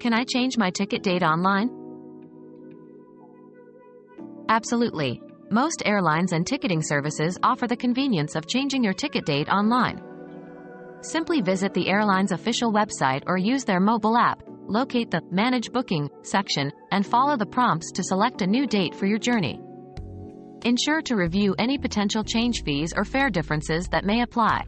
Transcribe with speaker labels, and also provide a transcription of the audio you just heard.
Speaker 1: Can I change my ticket date online? Absolutely. Most airlines and ticketing services offer the convenience of changing your ticket date online. Simply visit the airline's official website or use their mobile app, locate the Manage Booking section, and follow the prompts to select a new date for your journey. Ensure to review any potential change fees or fare differences that may apply.